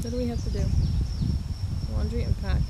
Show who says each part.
Speaker 1: What do we have to do? Laundry and pack.